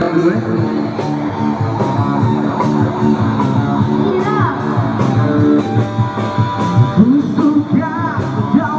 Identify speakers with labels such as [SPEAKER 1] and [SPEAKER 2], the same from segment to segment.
[SPEAKER 1] đầu đầu lưới
[SPEAKER 2] Suka, kau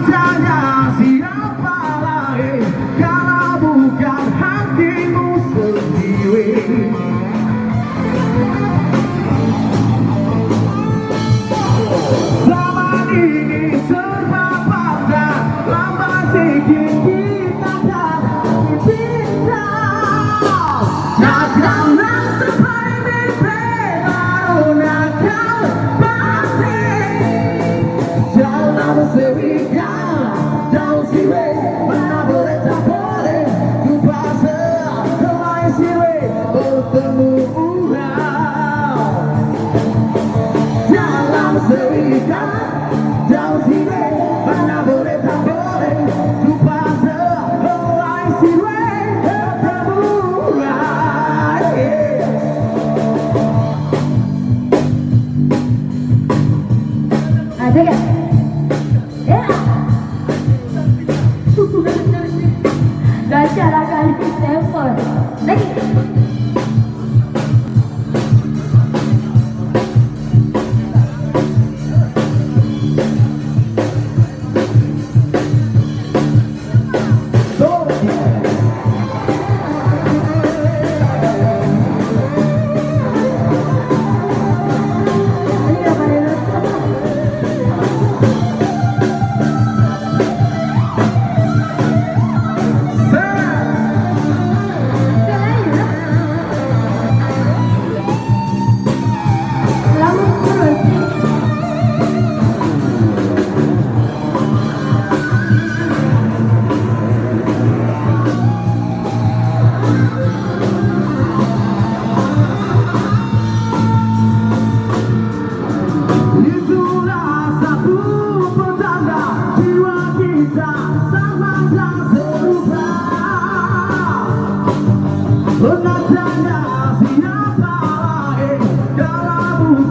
[SPEAKER 2] down, down, down. Down here.
[SPEAKER 3] Shall I guide you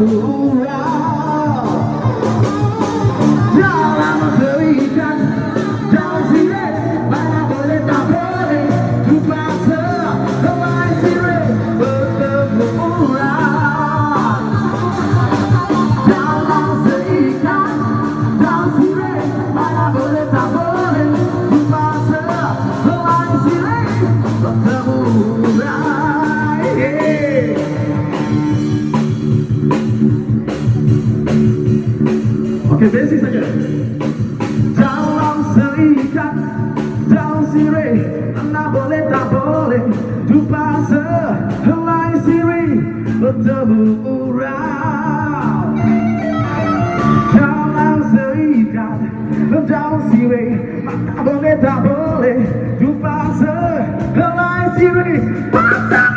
[SPEAKER 2] Ooh, right. Porque vê se você Down on Sarica, down Siri, na boleta bole, tu passa lá em Siri, no double round. Down on Sarica, down Siri, na boleta bole, tu passa lá em Siri, passa.